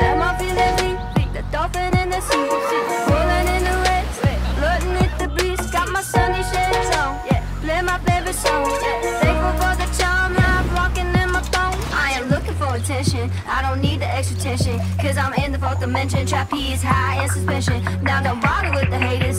I'm in the beat, the dolphin in the sea. Rolling in the waves, flirting with the breeze. Got my sunny shades on, yeah. Play my favorite song, yeah. Thankful for the charm, now I'm in my phone. I am looking for attention, I don't need the extra tension. Cause I'm in the fourth dimension, trapeze high in suspension. Now don't bother with the haters,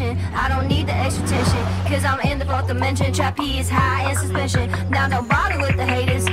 I don't need the extra tension, cause I'm in the fourth dimension. Trapeze high in suspension. Now don't bother with the haters.